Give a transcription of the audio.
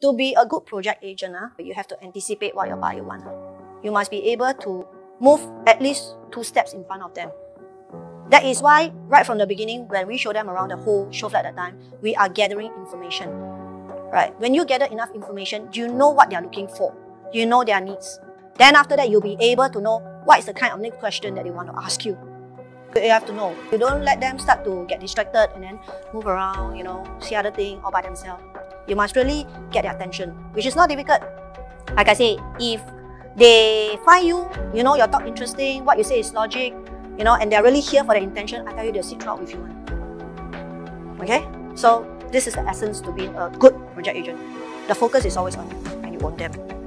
To be a good project agent, uh, you have to anticipate what your buyer wants. You must be able to move at least two steps in front of them. That is why, right from the beginning, when we show them around the whole show flat at the time, we are gathering information. Right? When you gather enough information, you know what they are looking for. You know their needs. Then after that, you'll be able to know what is the kind of next question that they want to ask you. You have to know. You don't let them start to get distracted and then move around, you know, see other things all by themselves. You must really get their attention, which is not difficult. Like I say, if they find you, you know, your talk interesting, what you say is logic, you know, and they're really here for the intention, I tell you they'll sit throughout with you. Okay? So this is the essence to being a good project agent. The focus is always on you and you own them.